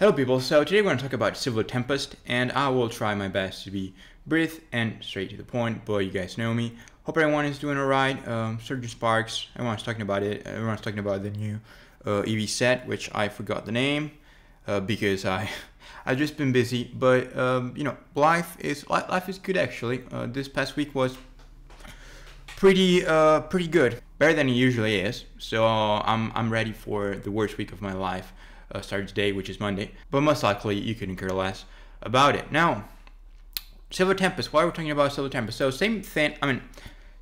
Hello people, so today we're going to talk about Silver Tempest and I will try my best to be brief and straight to the point, but you guys know me. Hope everyone is doing alright. Um, Surging Sparks, everyone's talking about it. Everyone's talking about the new uh, EV set, which I forgot the name uh, because I I've just been busy. But um, you know, life is life is good actually. Uh, this past week was pretty uh, pretty good, better than it usually is. So I'm I'm ready for the worst week of my life uh, started today, which is Monday. But most likely, you couldn't care less about it. Now, Silver Tempest. Why are we talking about Silver Tempest? So same thing. I mean,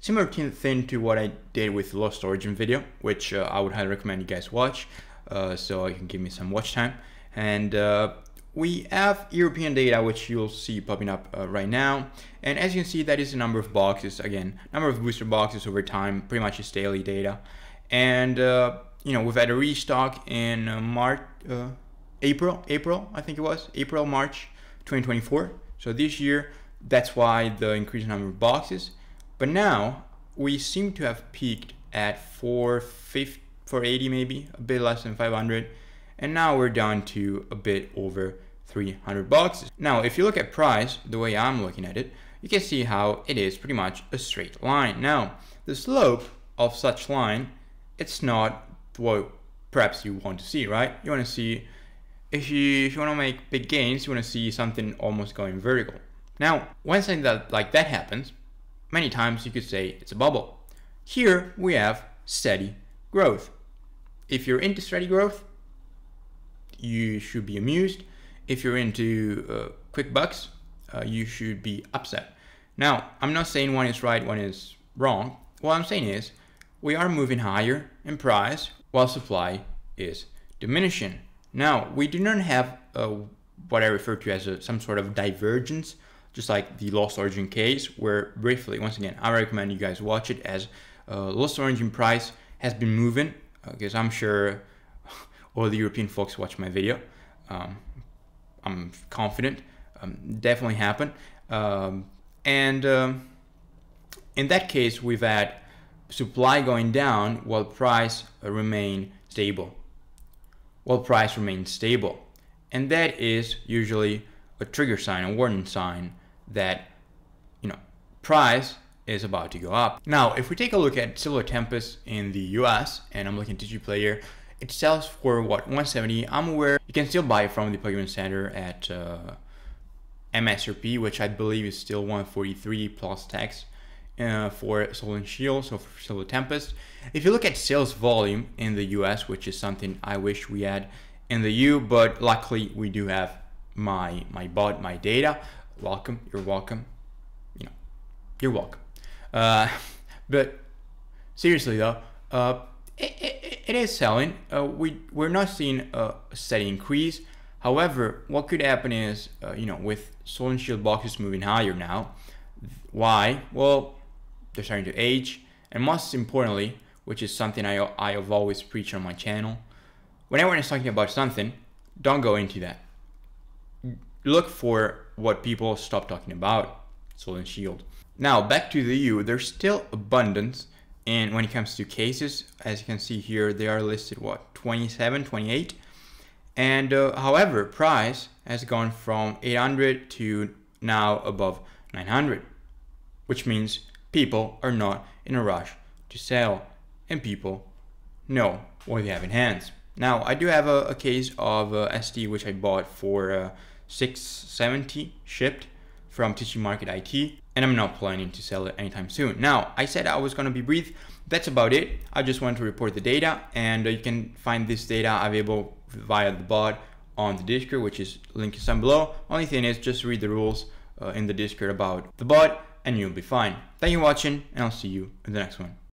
similar thing to what I did with the Lost Origin video, which uh, I would highly recommend you guys watch, uh, so you can give me some watch time. And uh, we have European data, which you'll see popping up uh, right now. And as you can see, that is the number of boxes. Again, number of booster boxes over time, pretty much is daily data. And uh, you know, we've had a restock in uh, March, uh, April, April, I think it was, April, March 2024. So this year, that's why the increased number of boxes. But now we seem to have peaked at 450, 480 maybe, a bit less than 500. And now we're down to a bit over 300 boxes. Now, if you look at price, the way I'm looking at it, you can see how it is pretty much a straight line. Now, the slope of such line, it's not what perhaps you want to see, right? You want to see if you if you want to make big gains, you want to see something almost going vertical. Now, when something that like that happens, many times you could say it's a bubble. Here we have steady growth. If you're into steady growth, you should be amused. If you're into uh, quick bucks, uh, you should be upset. Now, I'm not saying one is right, one is wrong. What I'm saying is we are moving higher in price while supply is diminishing. Now, we do not have a, what I refer to as a, some sort of divergence, just like the Lost Origin case, where briefly, once again, I recommend you guys watch it as uh, Lost Origin price has been moving, because uh, I'm sure all the European folks watch my video. Um, I'm confident, um, definitely happened. Um, and um, in that case, we've had supply going down while price remain stable. While price remains stable. And that is usually a trigger sign, a warning sign that, you know, price is about to go up. Now, if we take a look at Silver Tempest in the US, and I'm looking at TCGplayer, it sells for what, 170. I'm aware you can still buy from the Pokemon Center at uh, MSRP, which I believe is still 143 plus tax uh, for and Shield, so for Silver Tempest. If you look at sales volume in the US, which is something I wish we had in the U, but luckily we do have my my bot, my data. Welcome, you're welcome. You know, you're welcome. Uh, but seriously though, uh, it, it, it is selling. Uh, we we're not seeing a steady increase. However, what could happen is, uh, you know, with and Shield boxes moving higher now, why? Well, they're starting to age, and most importantly, which is something I, I have always preached on my channel, when everyone is talking about something, don't go into that. Look for what people stop talking about, Sword and Shield. Now, back to the U, there's still abundance and when it comes to cases, as you can see here, they are listed, what, 27, 28? And uh, however, price has gone from 800 to now above 900, which means people are not in a rush to sell and people know what they have in hands. Now I do have a, a case of uh, ST which I bought for uh, 670 shipped from TCG Market IT and I'm not planning to sell it anytime soon. Now I said I was going to be brief. That's about it. I just want to report the data and uh, you can find this data available via the bot on the Discord which is linked down below. Only thing is just read the rules uh, in the Discord about the bot and you'll be fine. Thank you for watching and I'll see you in the next one.